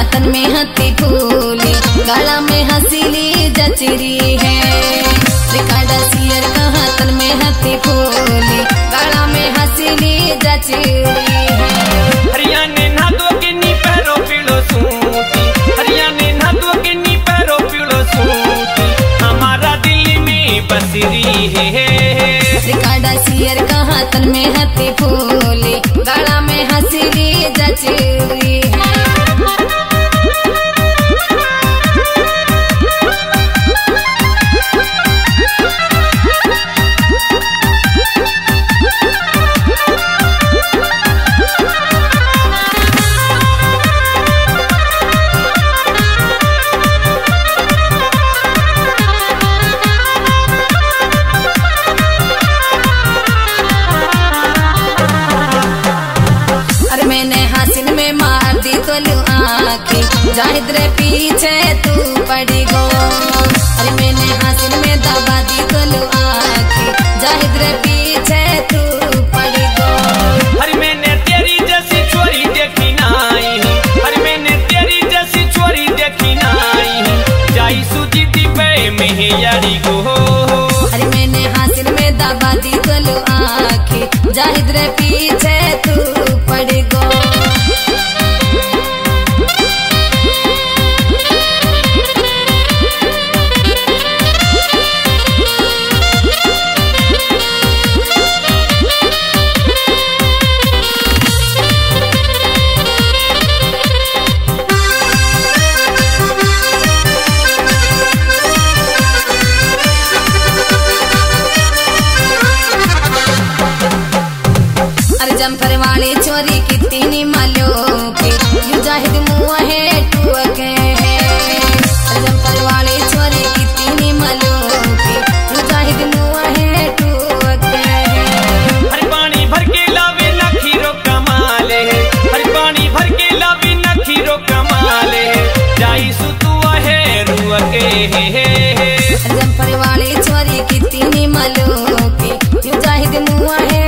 हाथन में हती फूली गला में हसीली जचरी है। श्रीकांडा सियर का हाथन में हती फूली गला में हसीली जचरी है। हमारा सियर का हाथन में हती फूली गला में हसीली जचरी है। one.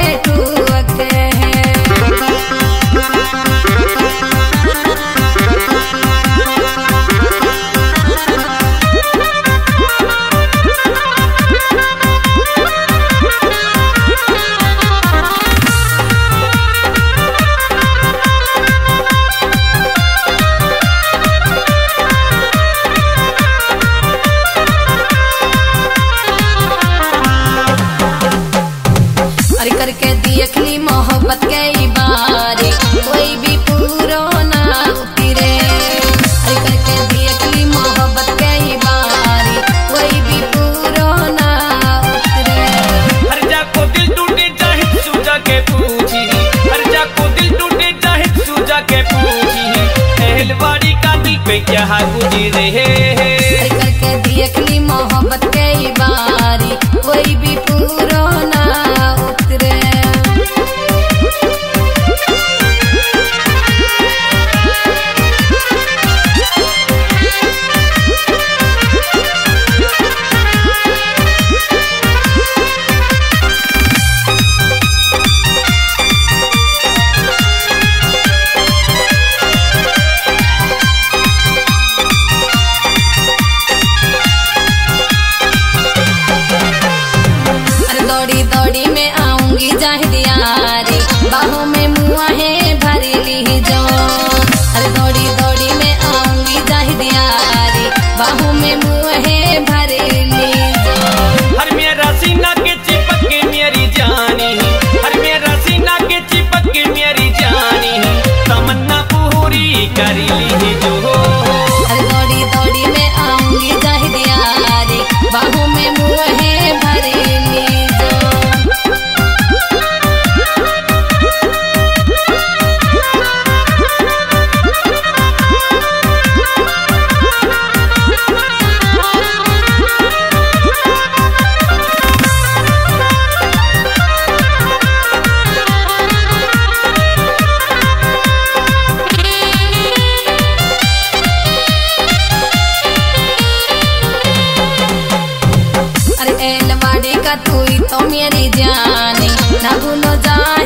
海枯的泪。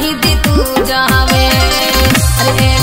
निधि तू जावे। अरे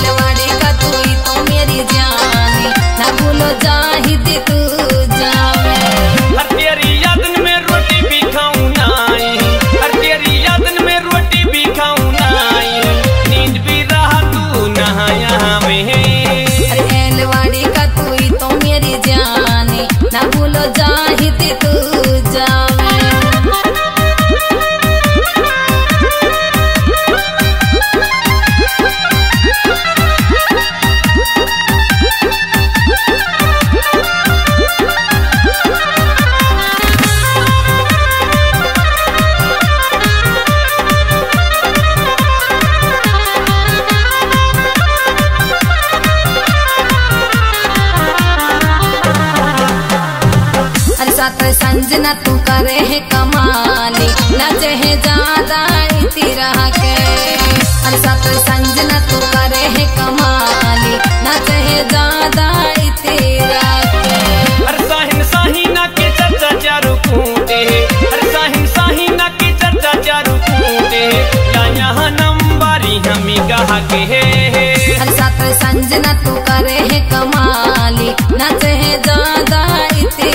जहाँ के है। सात संजना तू तो करे है कमाली। नाच है ज़्यादा इते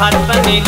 हर बने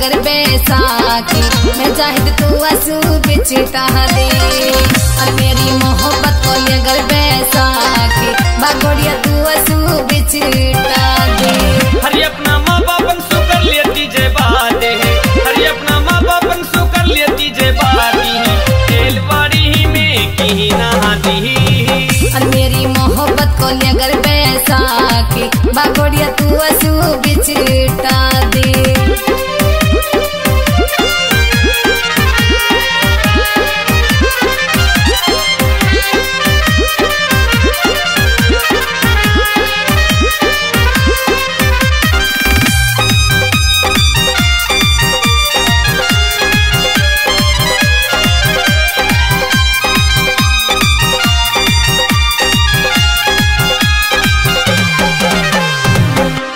मगर बैसाखी। मैं चाहत तो तू असू बिच दे और मेरी मोहब्बत को अगर बैसाखी। बागोड़िया तू असू बिच दे। हरी अपना माँ बाप सु कर लेती जे बाते हैं। हरी अपना माँ बाप सु कर लेती जे बाती है। तेल बाड़ी ही में की ही नहाती और मेरी मोहब्बत को अगर बैसाखी। बागोड़िया